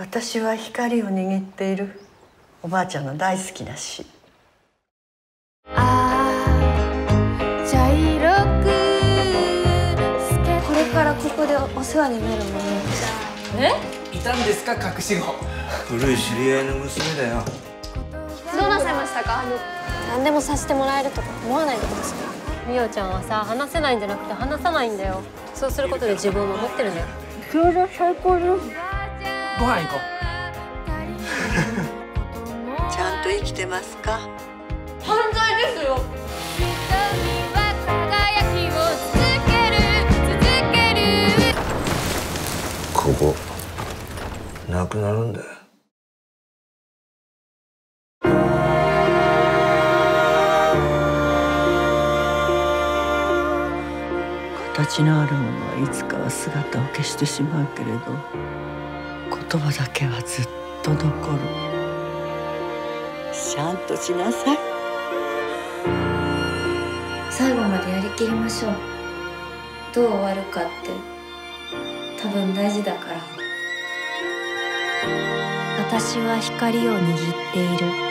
私は光を握っている。おばあちゃんの大好きな詩。これからここでお世話になるものえ？いたんですか隠し子。古い知り合いの娘だよ。どうなさいましたか？何でもさせてもらえるとか思わないでくださいみおちゃんはさ話せないんじゃなくて話さないんだよ。そうすることで自分を守ってるんだよ。餃子最高ですご飯行こ ちゃんと生きてますか？犯罪ですよ。ここ。なくなるんだよ。形のあるものはいつかは姿を消してしまうけれど言葉だけはずっと残る。しゃんとしなさい。最後までやりきりましょう。どう終わるかって多分大事だから。私は光を握っている